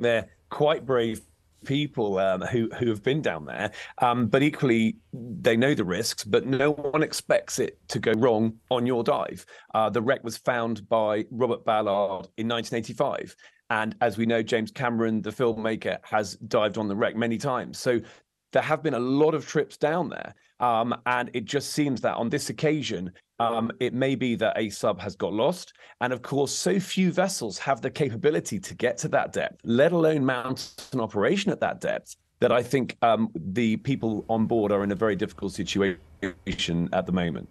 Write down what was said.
they're quite brave people um, who who have been down there, um, but equally they know the risks. But no one expects it to go wrong on your dive. Uh, the wreck was found by Robert Ballard in 1985, and as we know, James Cameron, the filmmaker, has dived on the wreck many times. So there have been a lot of trips down there. Um, and it just seems that on this occasion, um, it may be that a sub has got lost. And of course, so few vessels have the capability to get to that depth, let alone mount an operation at that depth, that I think um, the people on board are in a very difficult situation at the moment.